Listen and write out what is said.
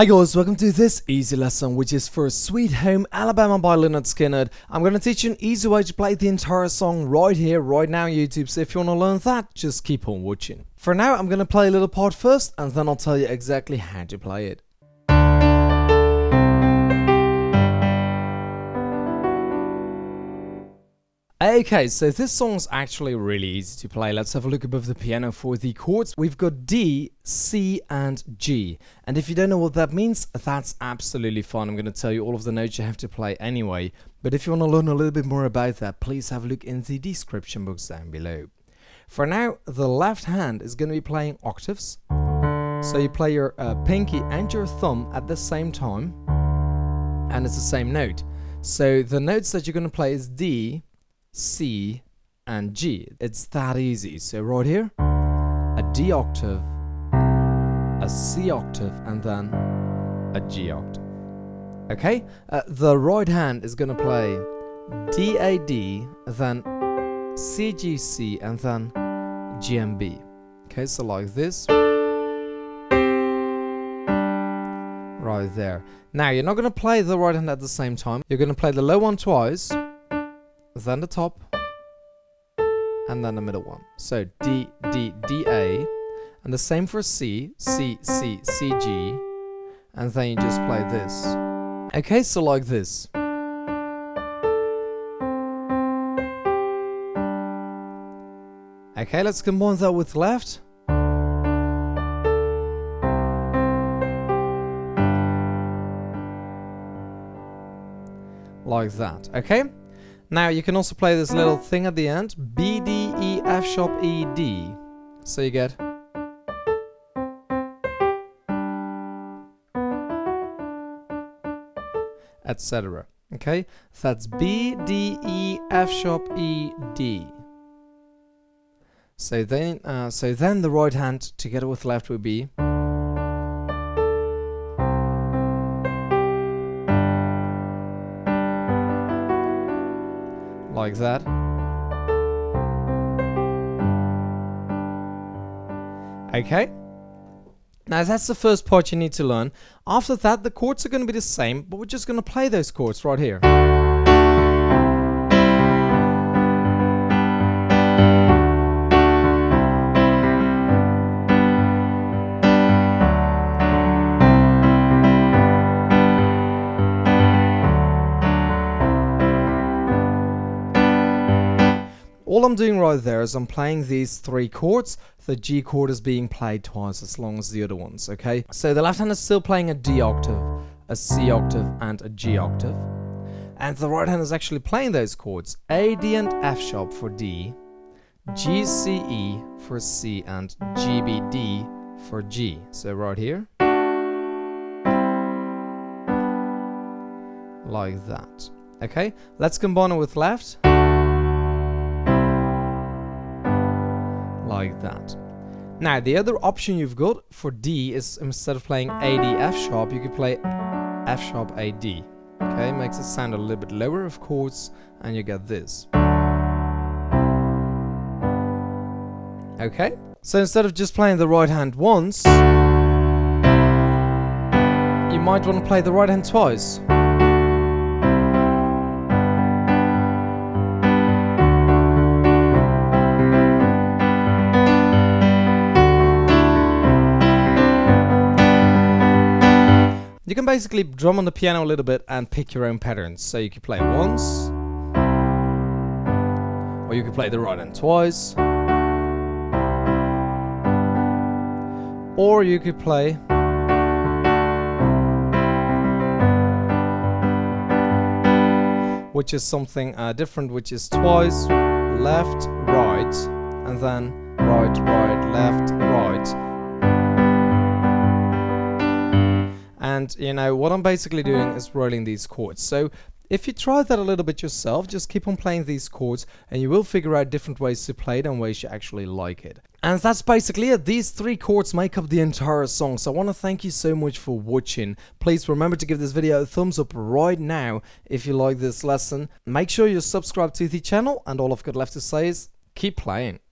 Hi guys, welcome to this easy lesson which is for Sweet Home Alabama by Lynyrd Skynyrd. I'm to teach you an easy way to play the entire song right here, right now on YouTube, so if you want to learn that, just keep on watching. For now, I'm to play a little part first and then I'll tell you exactly how to play it. Okay, so this song's actually really easy to play. Let's have a look above the piano for the chords. We've got D, C, and G. And if you don't know what that means, that's absolutely fine. I'm going to tell you all of the notes you have to play anyway. But if you want to learn a little bit more about that, please have a look in the description box down below. For now, the left hand is going to be playing octaves. So you play your uh, pinky and your thumb at the same time. And it's the same note. So the notes that you're going to play is D, C, and G. It's that easy. So right here, a D octave, a C octave, and then a G octave. Okay? Uh, the right hand is going to play D, A, D, then C, G, C, and then G M B. Okay, so like this. Right there. Now, you're not going to play the right hand at the same time. You're going to play the low one twice then the top, and then the middle one. So D, D, D, A, and the same for C, C, C, C, G, and then you just play this. Okay, so like this. Okay, let's combine that with left. Like that, okay? Now you can also play this little thing at the end, B, D, E, F sharp, E, D. So you get... etc. Okay, that's B, D, E, F sharp, E, D. So then, uh, so then the right hand together with left will be like that. Okay. Now that's the first part you need to learn. After that, the chords are going to be the same, but we're just going to play those chords right here. All I'm doing right there is I'm playing these three chords. The G chord is being played twice as long as the other ones, okay? So the left hand is still playing a D octave, a C octave, and a G octave. And the right hand is actually playing those chords. A, D, and F sharp for D, G, C, E for C, and G, B, D for G. So right here. Like that. Okay, let's combine it with left. Like that. Now, the other option you've got for D is instead of playing A, D, F sharp, you could play F sharp, A, D. Okay, makes it sound a little bit lower, of course, and you get this. Okay, so instead of just playing the right hand once, you might want to play the right hand twice. You can basically drum on the piano a little bit and pick your own patterns. So you could play it once, or you could play the right hand twice, or you could play which is something uh, different, which is twice, left, right, and then right, right, left, right. And, you know, what I'm basically doing is rolling these chords. So if you try that a little bit yourself, just keep on playing these chords and you will figure out different ways to play it and ways you actually like it. And that's basically it. These three chords make up the entire song. So I want to thank you so much for watching. Please remember to give this video a thumbs up right now if you like this lesson. Make sure you subscribe to the channel and all I've got left to say is keep playing.